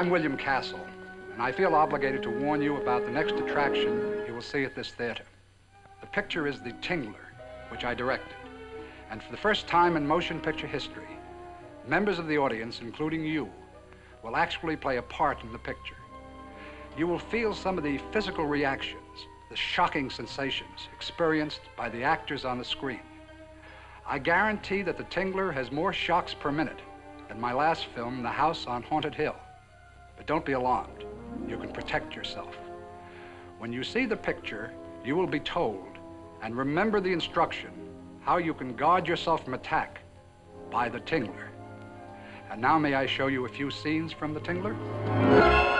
I'm William Castle, and I feel obligated to warn you about the next attraction you will see at this theater. The picture is The Tingler, which I directed. And for the first time in motion picture history, members of the audience, including you, will actually play a part in the picture. You will feel some of the physical reactions, the shocking sensations experienced by the actors on the screen. I guarantee that The Tingler has more shocks per minute than my last film, The House on Haunted Hill. But don't be alarmed. You can protect yourself. When you see the picture, you will be told, and remember the instruction, how you can guard yourself from attack by the Tingler. And now may I show you a few scenes from the Tingler?